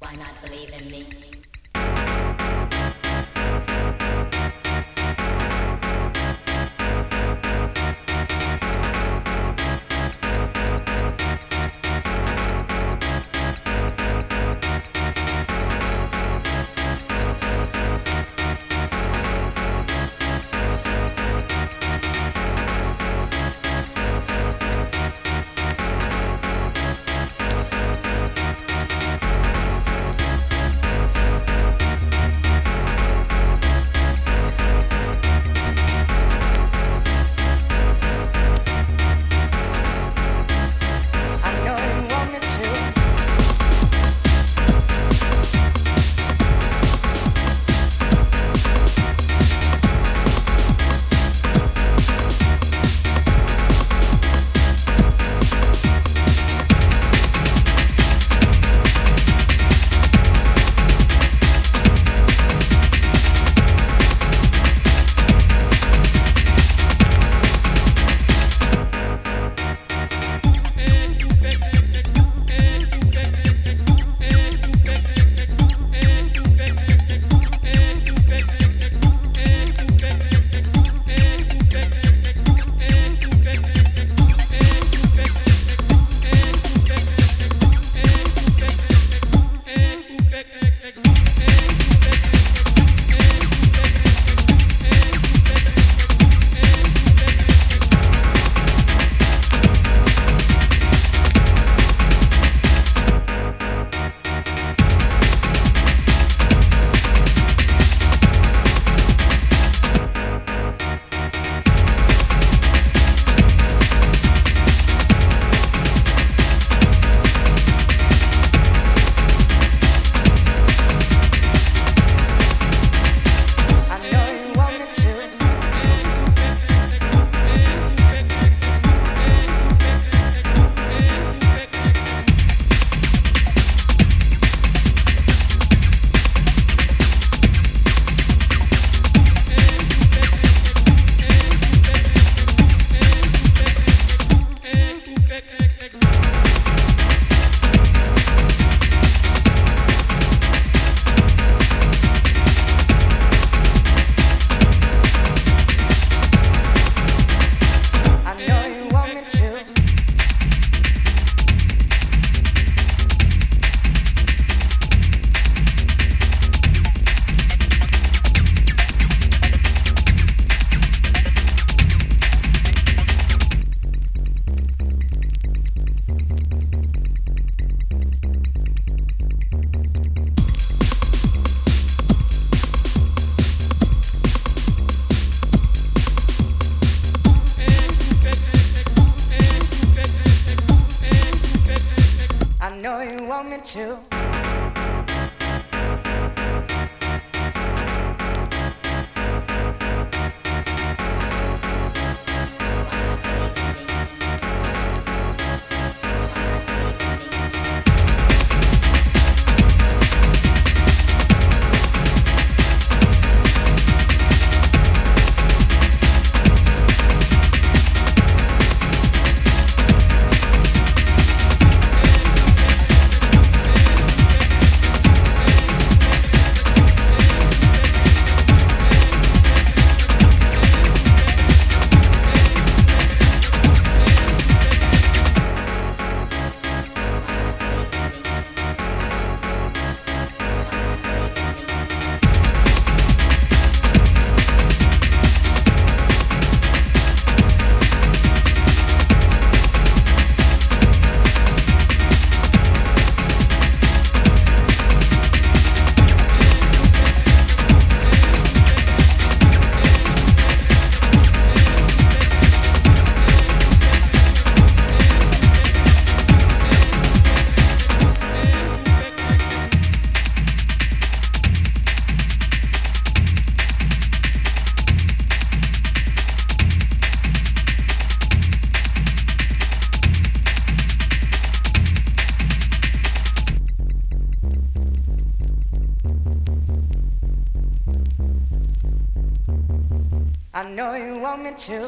Why not believe in me? Know you want me to. Know you want me to.